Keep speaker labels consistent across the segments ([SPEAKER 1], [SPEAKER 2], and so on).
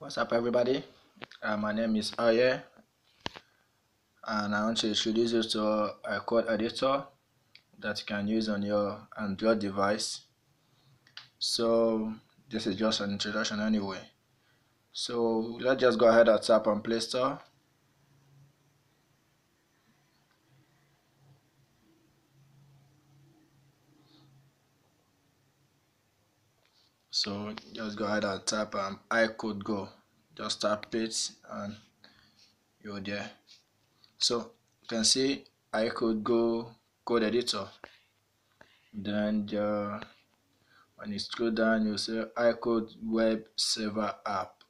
[SPEAKER 1] What's up everybody? Uh, my name is Aye and I want to introduce you to a code editor that you can use on your Android device. So this is just an introduction anyway. So let's just go ahead and tap on Play Store. So just go ahead and tap um, iCodeGo. Just tap it and you're there. So you can see iCodeGo code editor. Then the, when you scroll down, you see iCode Web Server app.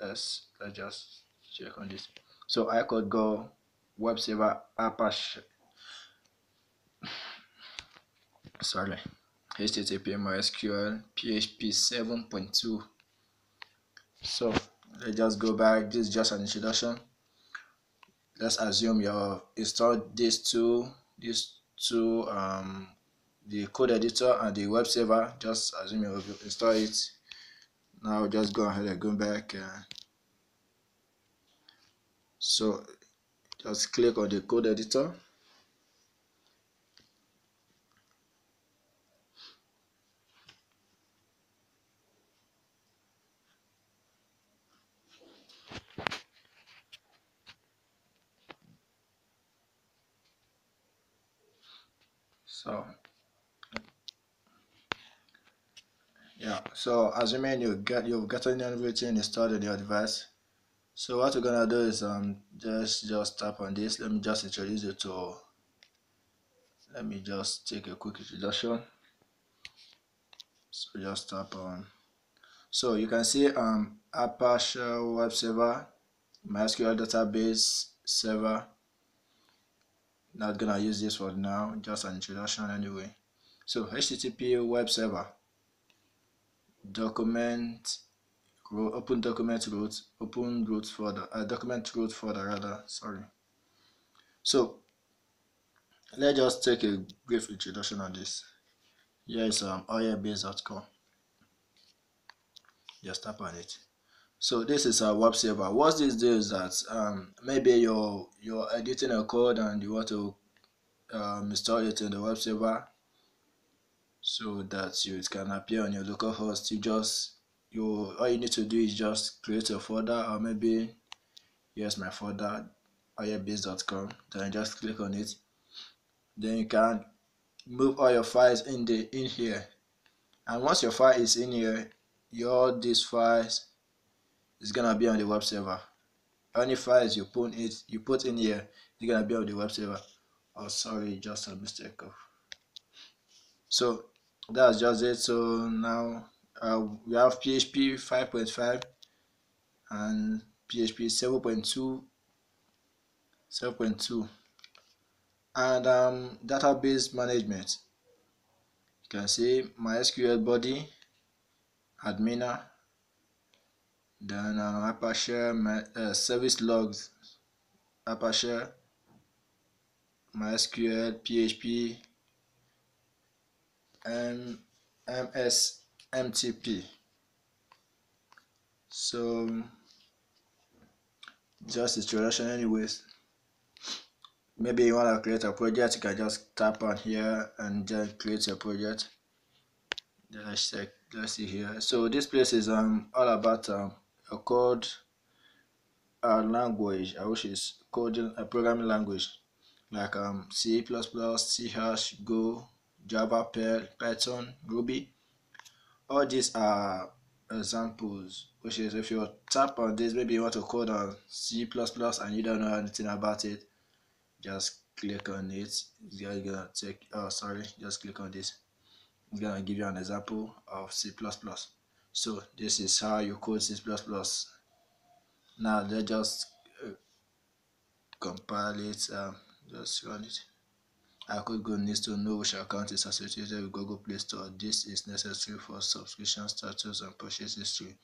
[SPEAKER 1] Let's let's just check on this. So iCodeGo Web Server app. Sorry. HTTP MySQL PHP 7.2 so let's just go back. This is just an introduction. Let's assume you have installed these two these two um the code editor and the web server. Just assume you have installed it. Now just go ahead and go back uh, so just click on the code editor so yeah. So assuming you get you've gotten everything installed in your device so what we're gonna do is um just just tap on this. Let me just introduce you to let me just take a quick introduction. So just tap on. So you can see um apache web server mysql database server. Not gonna use this for now just an introduction anyway. So http web server document open document root open root folder uh, document root folder rather sorry. So let's just take a brief introduction on this. Here is um oyebase.com just tap on it. So this is a web server. What this does is that um, maybe you're you're editing a code and you want to um, install it in the web server so that you, it can appear on your local host. You just you all you need to do is just create a folder or maybe here's my folder oyebase.com then just click on it. Then you can move all your files in the in here. And once your file is in here your these files it's gonna be on the web server. Any files you put it you put in here it's gonna be on the web server. Oh sorry just a mistake so that's just it. So now uh, we have php 5.5 and php 7.2 7.2 and um, database management. You can see mysql body adminer then uh, Apache uh, service logs, Apache, MySQL, PHP, and MS MTP. So just introduction anyways. Maybe you want to create a project, you can just tap on here and then create a project. Then let's check, let's see here. So this place is um all about um a code a language which is coding a programming language like um, C++, C hash, Go, Java, Perl, Python, Ruby. All these are examples, which is if you tap on this, maybe you want to code on C++ and you don't know anything about it, just click on it. It's gonna take, oh sorry, just click on this. It's gonna give you an example of C++ so this is how you code C++ now let's just uh, compile it um, just run it iCodeGo needs to know which account is associated with Google Play Store. This is necessary for subscription status and purchase history.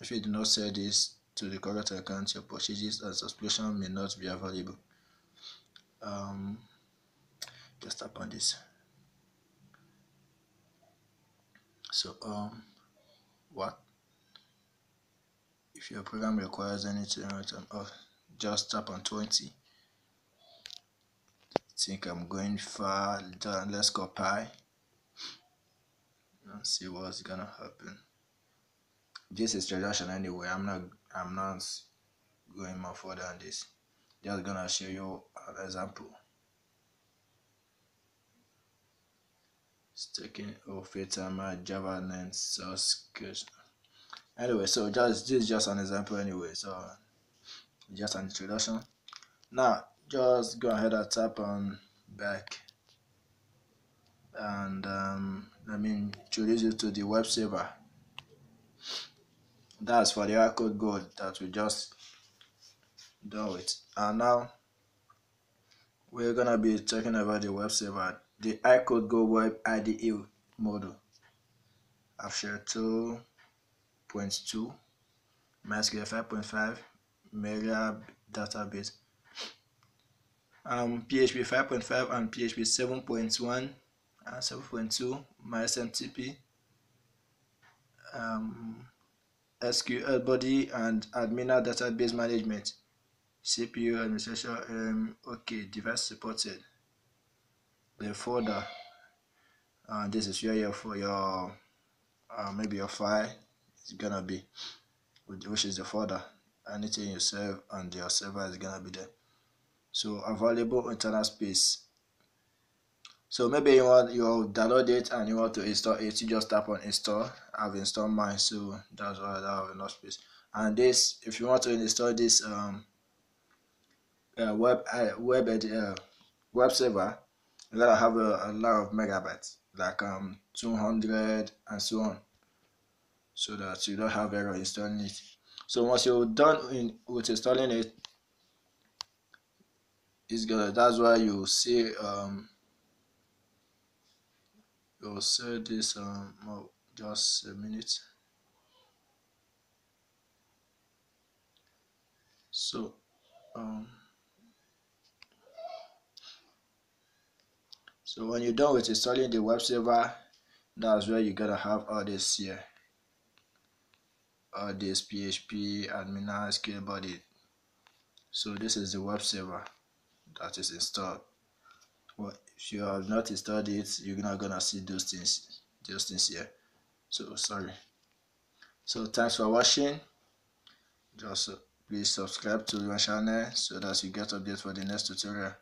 [SPEAKER 1] If you do not set this to the correct account, your purchases and subscription may not be available. Um, just tap on this. So um, what if your program requires anything oh, just tap on 20 think I'm going far let's go copy and see what's gonna happen. This is introduction anyway. I'm not I'm not going more further than this. Just gonna show you an example. Taking of my Java 9 source. Anyway, so just this is just an example anyway, so just an introduction. Now just go ahead and tap on back and um, let me introduce you to the web server. That's for the iCodeGo that we just done with. And now we're gonna be talking about the web server the iCode Go Web IDE model. Shared 2.2, MySQL 5.5, Melia database. Um, PHP 5.5 and PHP 7.1 and 7.2, MySMTP, um, SQL Buddy and Adminer database management, CPU administration, um, okay, device supported. The folder uh, this is where your for your uh, maybe your file is gonna be which is the folder. Anything you save and your server is gonna be there so available internal space. So maybe you want you download it and you want to install it you just tap on install. I've installed mine so that's why i have enough space. And this if you want to install this um uh, web uh, web uh, web server you gotta have a, a lot of megabytes like um 200 and so on so that you don't have error installing it. So once you're done in with installing it it's gonna that's why you see um you'll see this um oh, just a minute. So um so when you're done with installing the web server that's where you're gonna have all this here. All this php admin SQL Buddy so this is the web server that is installed. Well if you have not installed it you're not gonna see those things those things here. So sorry. So thanks for watching. Just uh, please subscribe to my channel so that you get updates for the next tutorial